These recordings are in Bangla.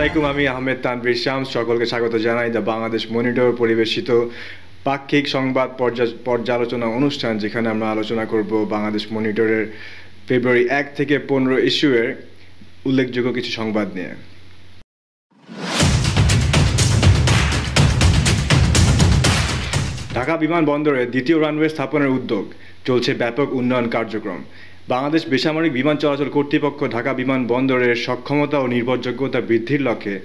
আলাইকুম, আমি আহমেদ তানভীর শামস। সকলকে স্বাগত জানাই। দ্য বাংলাদেশ মনিটর পরিবেশিত পাক্ষিক সংবাদ পর্যালোচনা অনুষ্ঠান, যেখানে আমরা আলোচনা করব বাংলাদেশ মনিটরের ফেব্রুয়ারি এক থেকে পনেরো ইস্যুয়ের উল্লেখযোগ্য কিছু সংবাদ নিয়ে। ঢাকা বিমানবন্দরে দ্বিতীয় রানওয়ে স্থাপনের উদ্যোগ, চলছে ব্যাপক উন্নয়ন কার্যক্রম। বাংলাদেশ বেসামরিক বিমান চলাচল কর্তৃপক্ষ ঢাকা বিমানবন্দরের সক্ষমতা ও নির্ভরযোগ্যতা বৃদ্ধির লক্ষ্যে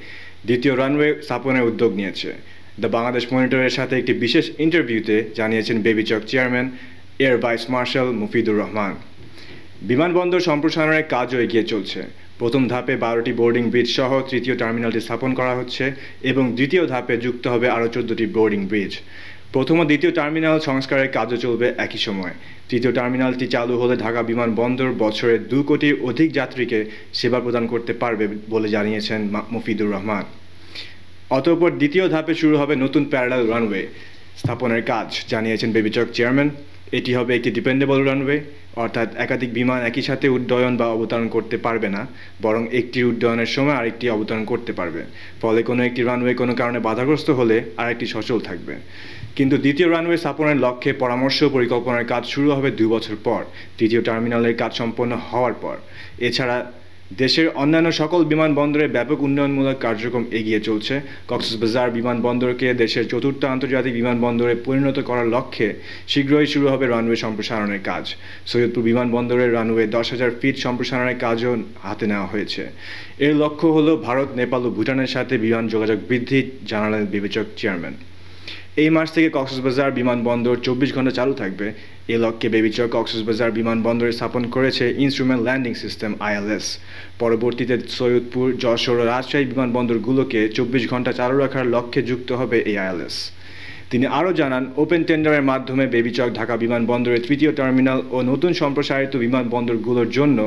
দ্বিতীয় রানওয়ে স্থাপনের উদ্যোগ নিয়েছে। দ্য বাংলাদেশ মনিটরের সাথে একটি বিশেষ ইন্টারভিউতে জানিয়েছেন Bebichak chairman air vice marshal Mufidur Rahman. বিমানবন্দর সম্প্রসারণের কাজও এগিয়ে চলছে। প্রথম ধাপে বারোটি বোর্ডিং ব্রিজ সহ তৃতীয় টার্মিনালটি স্থাপন করা হচ্ছে এবং দ্বিতীয় ধাপে যুক্ত হবে আরও চোদ্দটি বোর্ডিং ব্রিজ। প্রথম ও দ্বিতীয় টার্মিনাল সংস্কারের কাজও চলবে একই সময়ে। তৃতীয় টার্মিনালটি চালু হলে ঢাকা বিমানবন্দর বছরে দু কোটির অধিক যাত্রীকে সেবা প্রদান করতে পারবে বলে জানিয়েছেন মুফিদুর রহমান। অতঃপর দ্বিতীয় ধাপে শুরু হবে নতুন প্যারালাল রানওয়ে। স্থাপনের কাজ জানিয়েছেন বেবিচক চেয়ারম্যান। এটি হবে একটি ডিপেন্ডেবল রানওয়ে অর্থাৎ একাধিক বিমান একই সাথে উড্ডয়ন বা অবতরণ করতে পারবে না, বরং একটি উড্ডয়নের সময় আরেকটি অবতরণ করতে পারবে। ফলে কোনো একটি রানওয়ে কোনো কারণে বাধাগ্রস্ত হলে আরেকটি সচল থাকবে। কিন্তু দ্বিতীয় রানওয়ে স্থাপনের লক্ষ্যে পরামর্শ পরিকল্পনার কাজ শুরু হবে দুই বছর পর, তৃতীয় টার্মিনালের কাজ সম্পন্ন হওয়ার পর। এছাড়া দেশের অন্যান্য সকল বিমানবন্দরে ব্যাপক উন্নয়নমূলক কার্যক্রম এগিয়ে চলছে। কক্সবাজার বিমানবন্দরকে দেশের চতুর্থ আন্তর্জাতিক বিমানবন্দরে পরিণত করার লক্ষ্যে শীঘ্রই শুরু হবে রানওয়ে সম্প্রসারণের কাজ। সৈয়দপুর বিমানবন্দরের রানওয়ে দশ হাজার ফিট সম্প্রসারণের কাজও হাতে নেওয়া হয়েছে। এর লক্ষ্য হলো ভারত, নেপাল ও ভুটানের সাথে বিমান যোগাযোগ বৃদ্ধি, জানালেন বিবেচক চেয়ারম্যান। এই মাস থেকে কক্সবাজার বিমানবন্দর চব্বিশ ঘণ্টা চালু থাকবে। এ লক্ষ্যে বেবিচক কক্সবাজার বিমানবন্দরে স্থাপন করেছে ইনস্ট্রুমেন্ট ল্যান্ডিং সিস্টেম আইএলএস পরবর্তীতে সৈয়দপুর, যশোর রাজশাহী বিমানবন্দরগুলোকে চব্বিশ ঘণ্টা চালু রাখার লক্ষ্যে যুক্ত হবে এই আইএলএস তিনি আরও জানান, ওপেন টেন্ডারের মাধ্যমে বেবিচক ঢাকা বিমানবন্দরের তৃতীয় টার্মিনাল ও নতুন সম্প্রসারিত বিমানবন্দরগুলোর জন্য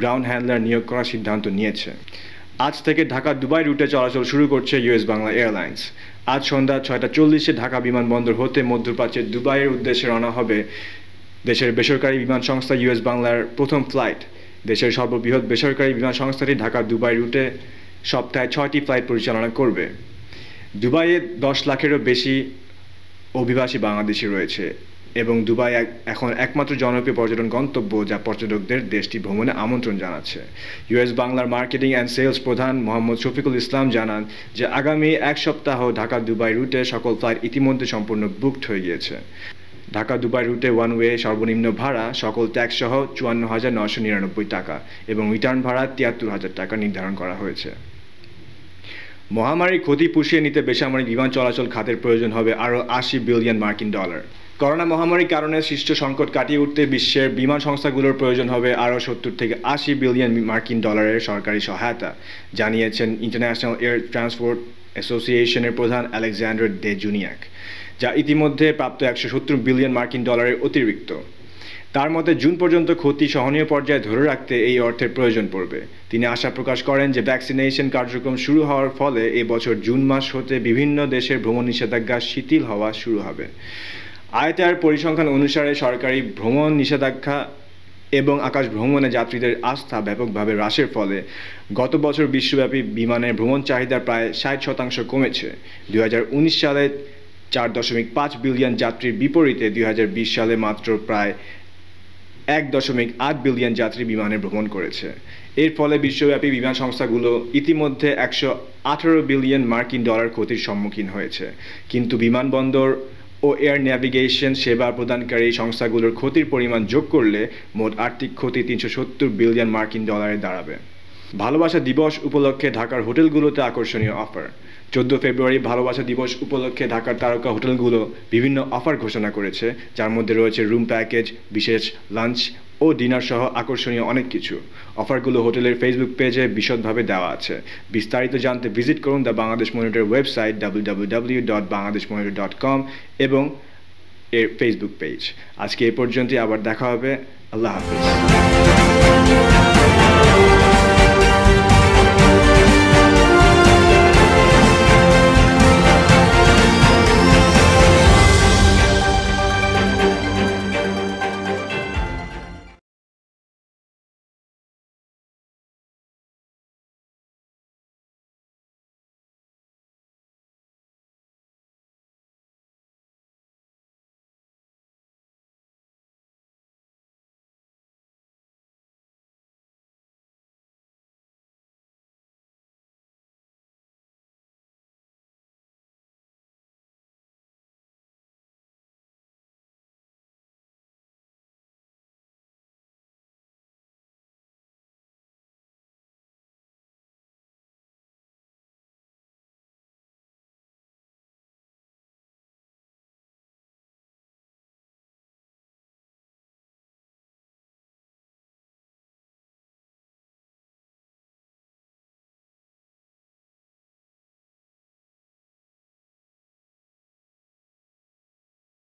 গ্রাউন্ড হ্যান্ডলার নিয়োগ করার সিদ্ধান্ত নিয়েছে। আজ থেকে ঢাকা দুবাই রুটে চলাচল শুরু করছে ইউএস বাংলা এয়ারলাইন্স। আজ সন্ধ্যা ছয়টা চল্লিশে ঢাকা বিমানবন্দর হতে মধ্যপ্রাচ্যের দুবাইয়ের উদ্দেশ্যে রওনা হবে দেশের বেসরকারি বিমান সংস্থা ইউএস বাংলার প্রথম ফ্লাইট। দেশের সর্ববৃহৎ বেসরকারি বিমান সংস্থাটি ঢাকা দুবাই রুটে সপ্তাহে ছয়টি ফ্লাইট পরিচালনা করবে। দুবাইয়ে দশ লাখেরও বেশি অভিবাসী বাংলাদেশি রয়েছে। এবং দুবাই এখন একমাত্র জনপ্রিয় পর্যটন গন্তব্য যা পর্যটকদের দেশটি ভ্রমণে আমন্ত্রণ জানাচ্ছে। ইউএস বাংলার মার্কেটিং অ্যান্ড সেলস প্রধান মোহাম্মদ শফিকুল ইসলাম জানান যে আগামী এক সপ্তাহ ঢাকা দুবাই রুটে সকল ফ্লাইট ইতিমধ্যে সম্পূর্ণ বুকড হয়ে গিয়েছে। ঢাকা দুবাই রুটে ওয়ান ওয়ে সর্বনিম্ন ভাড়া সকল ট্যাক্স সহ চুয়ান্ন হাজার নশো নিরানব্বই টাকা এবং রিটার্ন ভাড়া তিয়াত্তর হাজার টাকা নির্ধারণ করা হয়েছে। মহামারীর ক্ষতি পুষিয়ে নিতে বেসামরিক বিমান চলাচল খাতের প্রয়োজন হবে আরও আশি বিলিয়ন মার্কিন ডলার। করোনা মহামারীর কারণে সৃষ্ট সংকট কাটিয়ে উঠতে বিশ্বের বিমান সংস্থাগুলোর প্রয়োজন হবে আরও সত্তর থেকে আশি বিলিয়ন মার্কিন ডলারের সরকারি সহায়তা, জানিয়েছেন ইন্টারন্যাশনাল এয়ার ট্রান্সপোর্ট অ্যাসোসিয়েশনের প্রধান আলেকজান্ডার দে জুনিয়াক, যা ইতিমধ্যে প্রাপ্ত একশো সত্তর বিলিয়ন মার্কিন ডলারের অতিরিক্ত। তার মতে, জুন পর্যন্ত ক্ষতি সহনীয় পর্যায়ে ধরে রাখতে এই অর্থের প্রয়োজন পড়বে। তিনি আশা প্রকাশ করেন যে ভ্যাকসিনেশন কার্যক্রম শুরু হওয়ার ফলে এবছর জুন মাস হতে বিভিন্ন দেশের ভ্রমণ নিষেধাজ্ঞা শিথিল হওয়া শুরু হবে। আয়তার পরিসংখ্যান অনুসারে সরকারি ভ্রমণ নিষেধাজ্ঞা এবং আকাশ ভ্রমণে যাত্রীদের আস্থা ব্যাপকভাবে হ্রাসের ফলে গত বছর বিশ্বব্যাপী বিমানের ভ্রমণ চাহিদা প্রায় ষাট শতাংশ কমেছে। দুই হাজার উনিশ সালে চার দশমিক পাঁচ বিলিয়ন যাত্রীর বিপরীতে দুই হাজার বিশ সালে মাত্র প্রায় এক দশমিক আট বিলিয়ন যাত্রী বিমানে ভ্রমণ করেছে। এর ফলে বিশ্বব্যাপী বিমান সংস্থাগুলো ইতিমধ্যে একশো আঠারো বিলিয়ন মার্কিন ডলার ক্ষতির সম্মুখীন হয়েছে। কিন্তু বিমানবন্দর ও এয়ার ন্যাভিগেশন সেবা প্রদানকারী সংস্থাগুলোর ক্ষতির পরিমাণ যোগ করলে মোট আর্থিক ক্ষতি তিনশো সত্তর বিলিয়ন মার্কিন ডলারে দাঁড়াবে। ভালোবাসা দিবস উপলক্ষে ঢাকার হোটেলগুলোতে আকর্ষণীয় অফার। চোদ্দ ফেব্রুয়ারি ভালোবাসা দিবস উপলক্ষে ঢাকার তারকা হোটেলগুলো বিভিন্ন অফার ঘোষণা করেছে, যার মধ্যে রয়েছে রুম প্যাকেজ, বিশেষ লাঞ্চ ও ডিনার সহ আকর্ষণীয় অনেক কিছু। অফারগুলো হোটেলের ফেসবুক পেজে বিশদভাবে দেওয়া আছে। বিস্তারিত জানতে ভিজিট করুন the Bangladesh monitor website W dot Bangladesh monitor dot com এবং এর ফেসবুক পেজ। আজকে এ পর্যন্তই, আবার দেখা হবে। আল্লাহ হাফিজ।